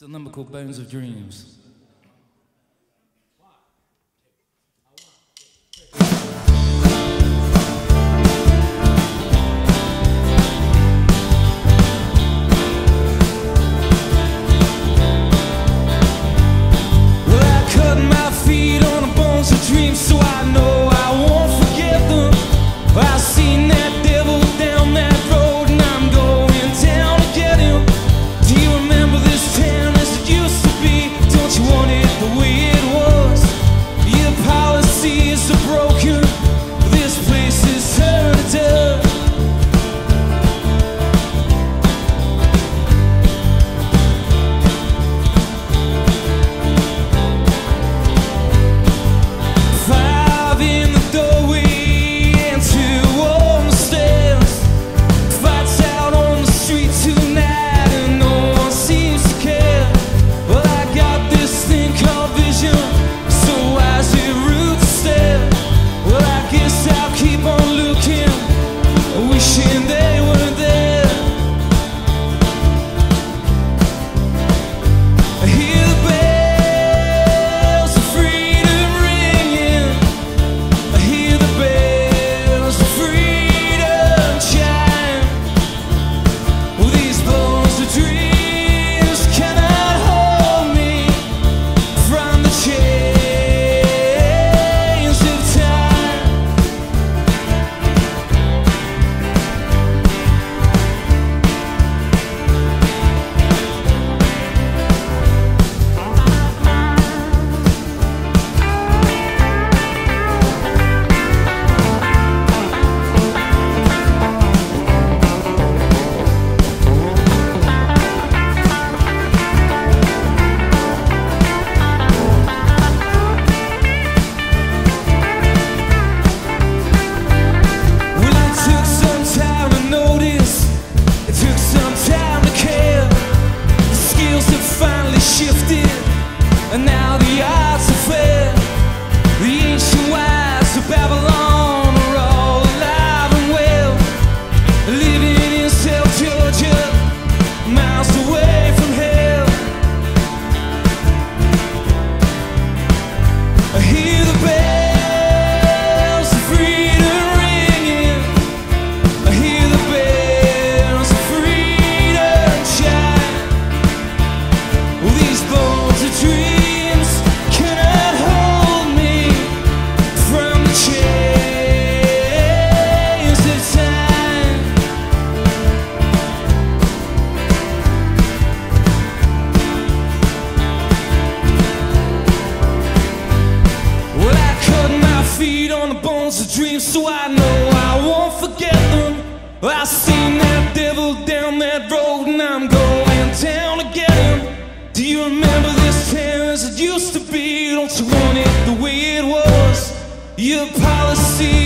It's a number called Bones of Dreams. On shifted, feet on the bones of dreams, so I know I won't forget them. I seen that devil down that road, and I'm going down to get him. Do you remember this town as it used to be? Don't you want it the way it was? Your policy.